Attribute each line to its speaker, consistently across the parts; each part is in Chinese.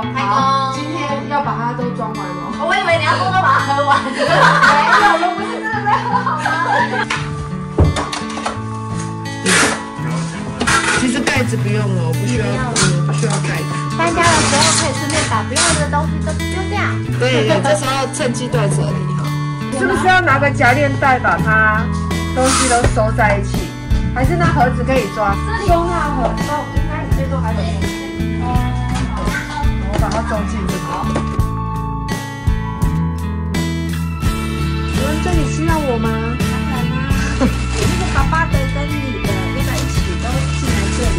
Speaker 1: 好，
Speaker 2: 开
Speaker 1: 好，
Speaker 2: 工
Speaker 1: 今天要把它都装完哦。
Speaker 2: 我以为你要偷偷把它喝完。没有，我不是真的在喝好吗？
Speaker 1: 其实盖子不用了，我不需要，嗯，不需要盖子。
Speaker 2: 搬家的时候可以顺便把不要的东西都丢掉。
Speaker 1: 对，这时候趁机断舍离哈。
Speaker 3: 是不是要拿个夹链袋把它东西都收在一起？还是那盒子可以装？收纳盒都应该最多还有空间。哦，我把它装进这个。
Speaker 1: 请问这里需要我吗？
Speaker 2: 当然啦，那个爸爸的跟你的那个一起都进来这里，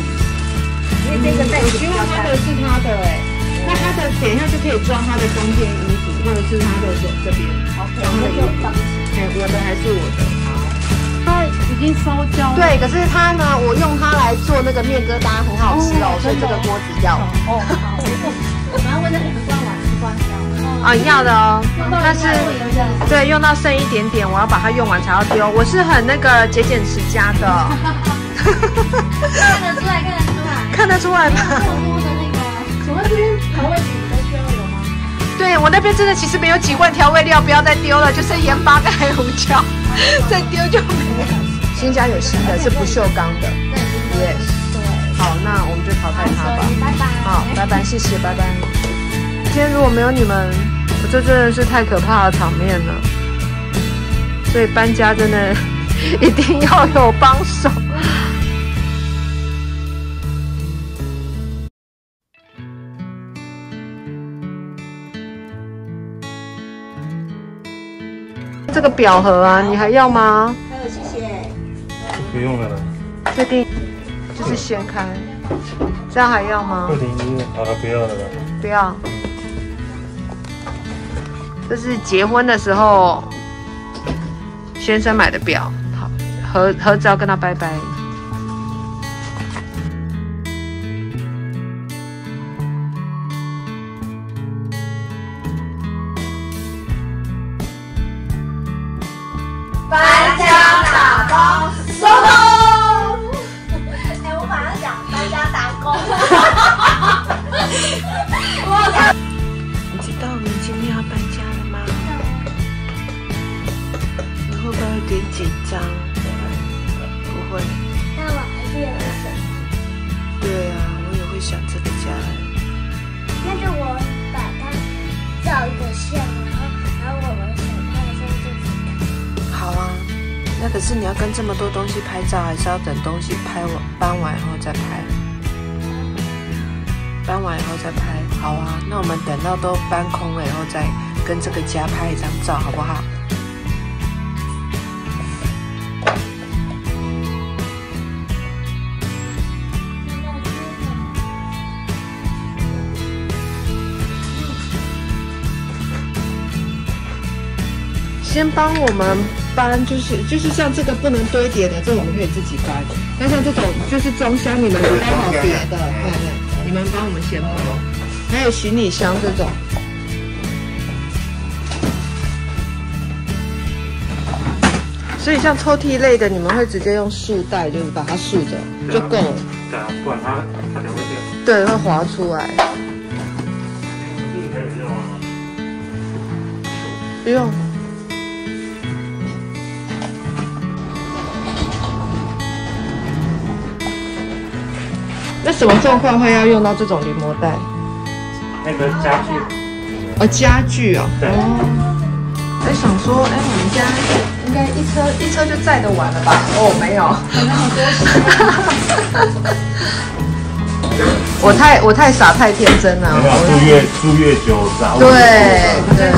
Speaker 2: 因为这个袋
Speaker 1: 我
Speaker 2: 子比较大
Speaker 1: 希望他的。是他的哎，那他的等一下就可以装他的中间衣服，或者是他的手这边。
Speaker 2: 好，那就放一起。
Speaker 1: 哎，我的还是我的。
Speaker 3: 它已经烧焦了。
Speaker 2: 对，可是它呢，我用它来做那个面疙瘩，很好吃哦，所以这个锅子要。
Speaker 3: 哦，好。
Speaker 2: 掉。
Speaker 3: 啊，要的哦，但是对用到剩一点点，我要把它用完才要丢。我是很那个节俭持家的，
Speaker 2: 看得出来，看得出来。
Speaker 3: 看得出来吧？
Speaker 2: 这么多的那个，请问这边调味品都需要有吗？
Speaker 3: 对我那边真的其实没有几罐调味料，不要再丢了，就剩盐巴跟黑胡椒，再丢就没了。新家有新的，是不锈钢的，yes。好，那我们就淘汰它吧。
Speaker 2: 拜拜。
Speaker 3: 好，拜拜，谢谢，拜拜。今天如果没有你们，我这真的是太可怕的场面了。所以搬家真的 一定要有帮手。这个表盒啊，你还要吗？
Speaker 2: 还有，谢谢。
Speaker 4: 不用了啦，
Speaker 3: 确定？就是掀开，这样还要吗
Speaker 4: 二？零一，好了，不要了吧。
Speaker 3: 不要。这是结婚的时候先生买的表，好，盒盒子要跟他拜拜。
Speaker 2: 搬家打工收工。哎，我马上讲搬家打工。
Speaker 3: 你 紧张？不会。
Speaker 2: 那我还是有想，
Speaker 3: 对啊，我也会想这个家。
Speaker 2: 那就我把它照一个相，然后然后我们想拍的时候就知道。
Speaker 3: 好啊，那可是你要跟这么多东西拍照，还是要等东西拍完搬完以后再拍？搬完以后再拍，好啊。那我们等到都搬空了以后，再跟这个家拍一张照，好不好？先帮我们搬，就是就是像这个不能堆叠的，这种我们可以自己搬。但像这种就是装箱，你们包好叠的，对对，你们帮我们先搬。还有行李箱这种，所以像抽屉类的，你们会直接用束带，就是把它束着就够了。
Speaker 4: 对啊，不然它它等会掉。
Speaker 3: 对，会滑出来。不用。那什么状况会要用到这种临摹袋？
Speaker 4: 那个家具，
Speaker 3: 哦，家具哦。
Speaker 4: 对
Speaker 3: 哦。还想说，哎，我们家应该一车一车就载得完了吧？哦，没有。我太我太傻太天真了。
Speaker 4: 住越住越久，杂物
Speaker 3: 对对。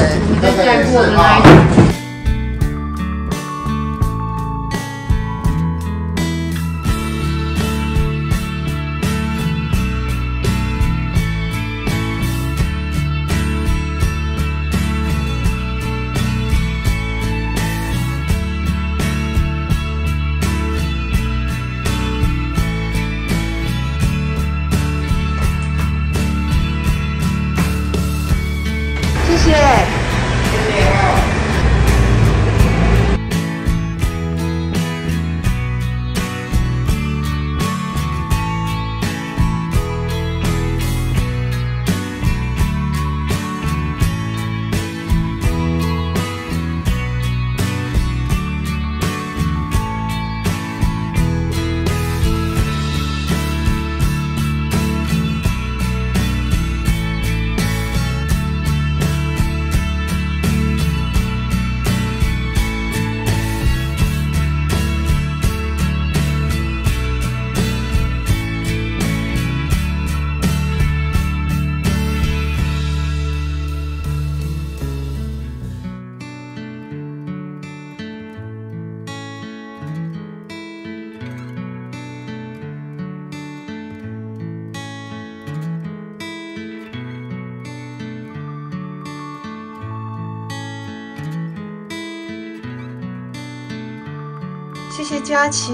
Speaker 3: 谢谢佳琪，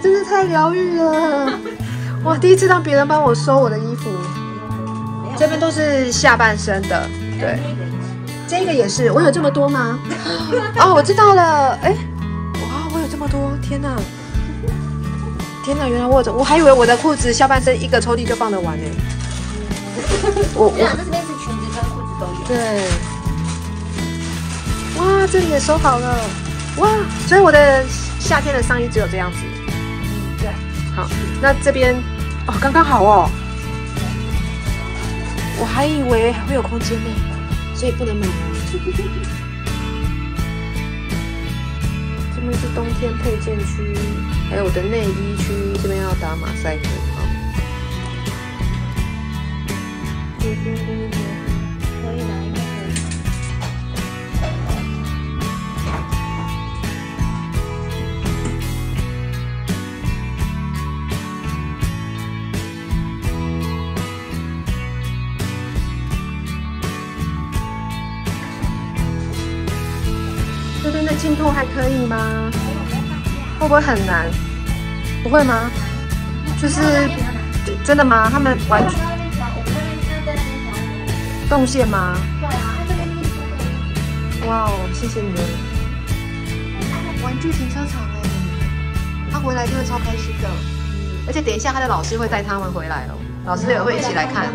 Speaker 3: 真的太疗愈了。哇，第一次让别人帮我收我的衣服，这边都是下半身的，对，这个也是。我有这么多吗？哦，我知道了。哎，哇，我有这么多，天哪！天哪，原来我有这，我还以为我的裤子下半身一个抽屉就放得完呢。我，我
Speaker 2: 这边是裙子跟裤子都有。
Speaker 3: 对，哇，这里也收好了，哇，所以我的夏天的上衣只有这样子。
Speaker 2: 嗯，对。
Speaker 3: 好，那这边哦，刚刚好哦。我还以为还会有空间呢，所以不能买哦。这边是冬天配件区，还有我的内衣区，这边要打马赛克这边的镜头还可以吗？会不会很难？不会吗？就是真的吗？他们完全动线吗？哇哦，谢谢你们！玩具停车场哎，他回来一定会超开心的。而且等一下他的老师会带他们回来哦，老师也会一起来看。